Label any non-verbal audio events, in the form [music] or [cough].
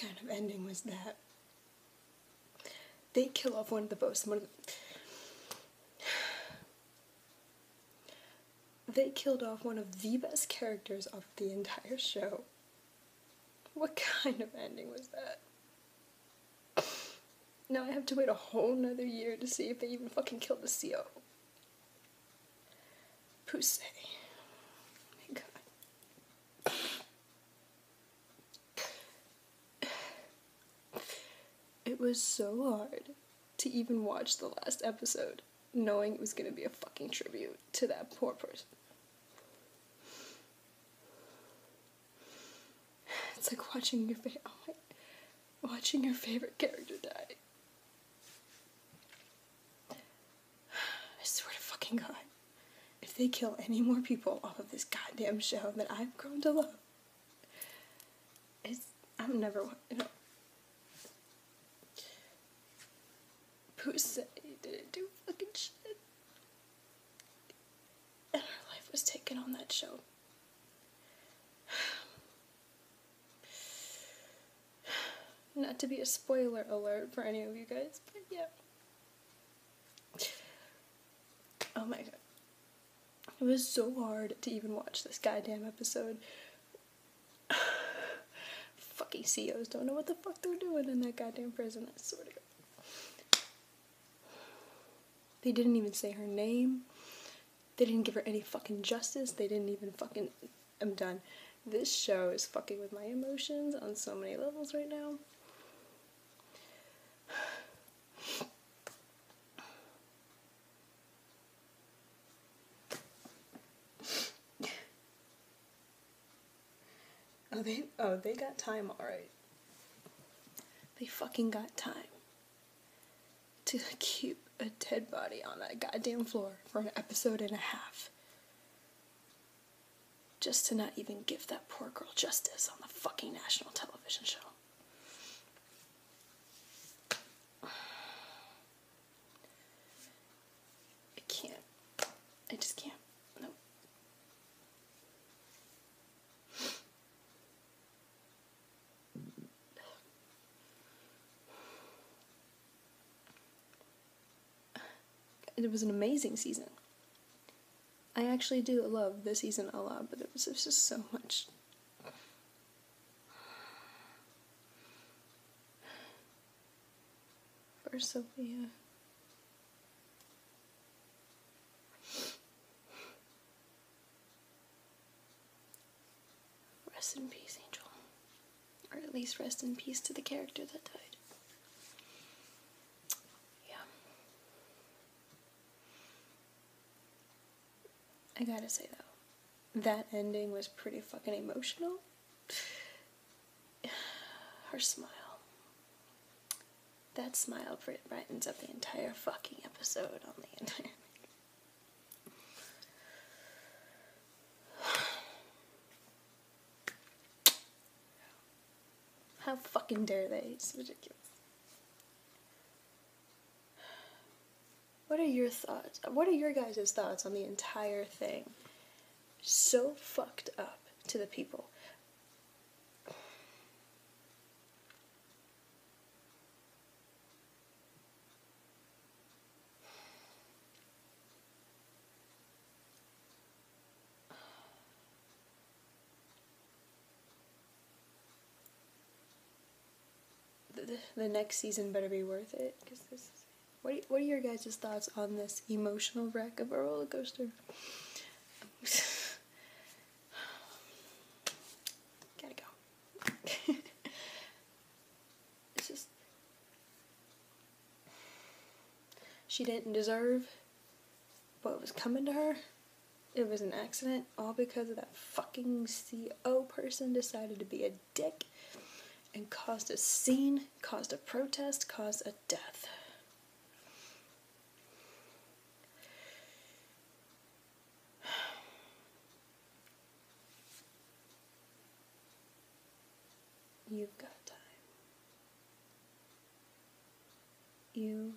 kind of ending was that? They kill off one of the boats. One of the... They killed off one of the best characters of the entire show. What kind of ending was that? Now I have to wait a whole nother year to see if they even fucking killed the CO. Poussey. My god. It was so hard to even watch the last episode, knowing it was gonna be a fucking tribute to that poor person. It's like watching your fa- oh my, watching your favorite character die. I swear to fucking God, if they kill any more people off of this goddamn show that I've grown to love, it's I'm never you know. Poussey didn't do fucking shit, and her life was taken on that show. Not to be a spoiler alert for any of you guys, but yeah. Oh my god. It was so hard to even watch this goddamn episode. [sighs] Fucking COs don't know what the fuck they're doing in that goddamn prison, I swear to God. They didn't even say her name. They didn't give her any fucking justice. They didn't even fucking. I'm done. This show is fucking with my emotions on so many levels right now. [sighs] Oh, they oh they got time, all right. They fucking got time to keep a dead body on that goddamn floor for an episode and a half, just to not even give that poor girl justice on the fucking national television show. I can't. I just can't. No. It was an amazing season. I actually do love the season a lot, but it was, it was just so much. For Sophia. Rest in peace, Angel. Or at least rest in peace to the character that died. I gotta say though, that ending was pretty fucking emotional. [sighs] Her smile. That smile brightens up the entire fucking episode on the [laughs] entire. How fucking dare they? It's ridiculous. What are your thoughts? What are your guys' thoughts on the entire thing? So fucked up to the people. The, next season better be worth it because this is what are, what are your guys' thoughts on this emotional wreck of a roller coaster? [sighs] Gotta go. [laughs] it's just. She didn't deserve what was coming to her. It was an accident, all because of that fucking CO person decided to be a dick and caused a scene, caused a protest, caused a death. You've